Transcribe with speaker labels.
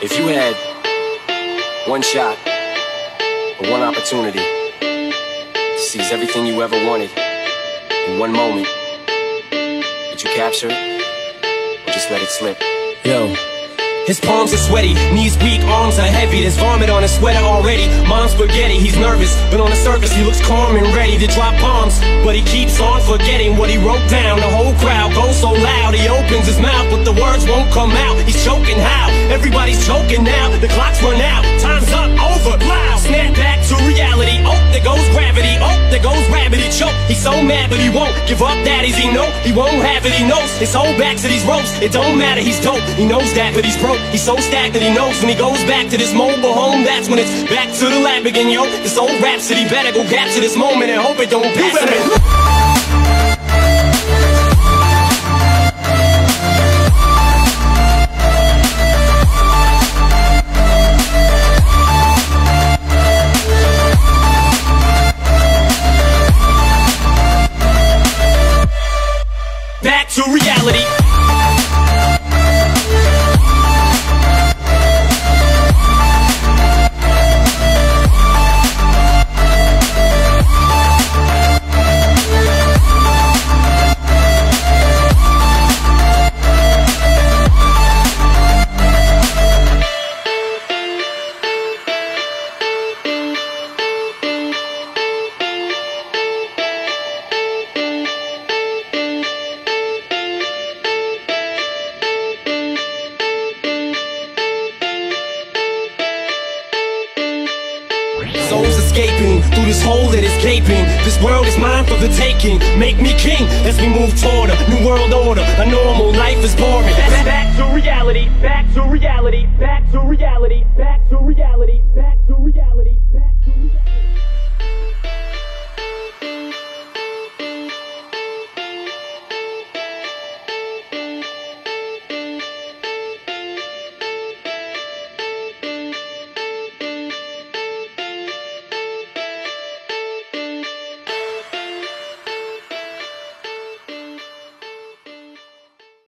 Speaker 1: If you had one shot or one opportunity to seize everything you ever wanted in one moment, would you capture it or just let it slip?
Speaker 2: Yo. His palms are sweaty, knees weak, arms are heavy. There's vomit on his sweater already. Mom's spaghetti, he's nervous, but on the surface he looks calm and ready to drop bombs. But he keeps on forgetting what he wrote down. The whole crowd goes so loud, he opens his mouth, but the words won't come out. He's choking how? Everybody's choking now. The clock's run out, time's up, over, loud. Snap back to reality. Oh, there goes gravity. Oh, there goes rabbit. He choke. He's so mad, but he won't give up. Daddies, he know he won't have it. He knows his whole back to these ropes. It don't matter, he's dope. He knows that, but he's broke. He's so stacked that he knows when he goes back to this mobile home. That's when it's back to the lab again, yo. This old rhapsody better go capture this moment and hope it don't pass Souls escaping through this hole that is gaping. This world is mine for the taking. Make me king as we move toward a new world order. A normal life is boring.